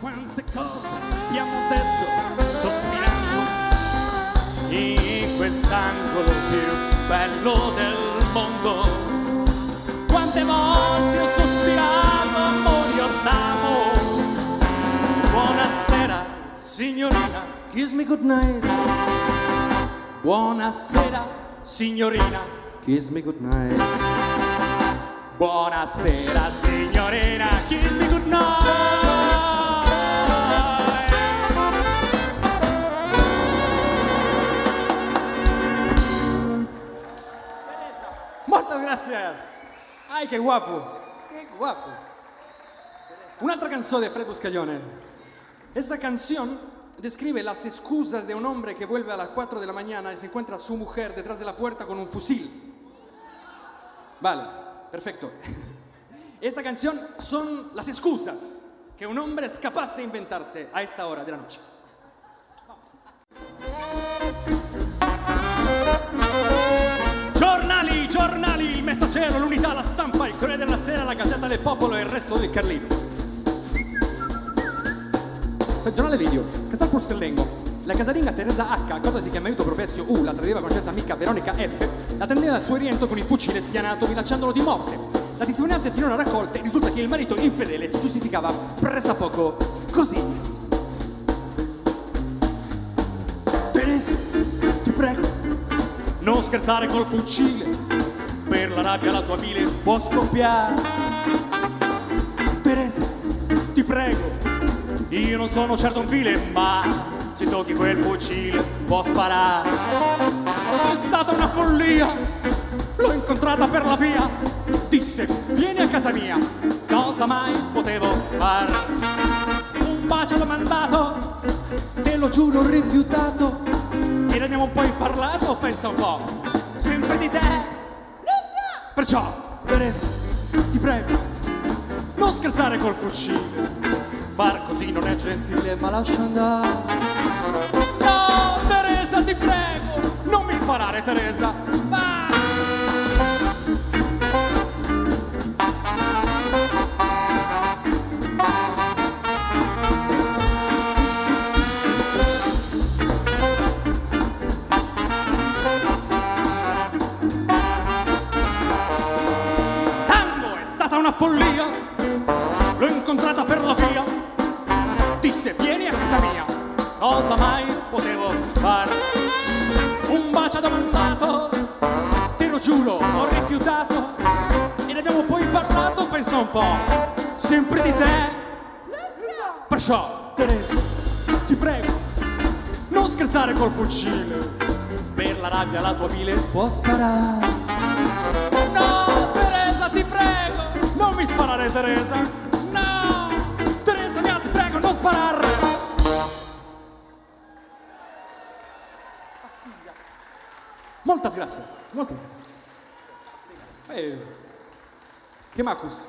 quante cose abbiamo detto sospirando in quest'angolo più bello del mondo. Quante volte ho sospirato, amore, io t'amo. Buonasera, signorina, kiss me goodnight. Buonasera, signorina, kiss me goodnight. Buonasera, signorina, kiss me goodnight. Muchas gracias. Ay, qué guapo. Qué guapo. Un'altra canzone de Fred Buscaglione. Esta canción describe las excusas de un hombre que vuelve a las 4 de la mañana y se encuentra a su mujer detrás de la puerta con un fusil. Vale, perfecto. Esta canción son las excusas que un hombre es capaz de inventarse a esta hora de la noche. La Gazzetta del Popolo e il resto del Carlino. Il giornale video, Casal Porcellengo. La casalinga Teresa H, cosa si chiama aiuto propezio U, la tradeva con certa amica Veronica F, la tendeva al suo rientro con il fucile spianato minacciandolo di morte. La testimonianza finora raccolte risulta che il marito infedele si giustificava pressappoco così. Teresa, ti prego, non scherzare col fucile, per la rabbia la tua bile può scoppiare. Teresa, ti prego, io non sono certo un vile, ma se tocchi quel fucile può sparare. È stata una follia, l'ho incontrata per la via, disse vieni a casa mia, cosa mai potevo fare? Un bacio domandato, te lo giuro rifiutato, e ne abbiamo poi parlato, pensa un po', sempre di te. Perciò, Teresa, ti prego, non scherzare col fucile, far così non è gentile, ma lascia andare. No, Teresa, ti prego, non mi sparare, Teresa. Ah! Follia, l'ho incontrata per la via, disse vieni a casa mia, cosa mai potevo fare? Un bacio domandato, te lo giuro, ho rifiutato, e ne abbiamo poi parlato, pensa un po', sempre di te. Perciò, Teresa, ti prego, non scherzare col fucile, per la rabbia la tua bile può sparare. Teresa! No! Teresa, mia, ti prego, non sparare! Moltas gracias, moltas gracias. Eh, che Marcus?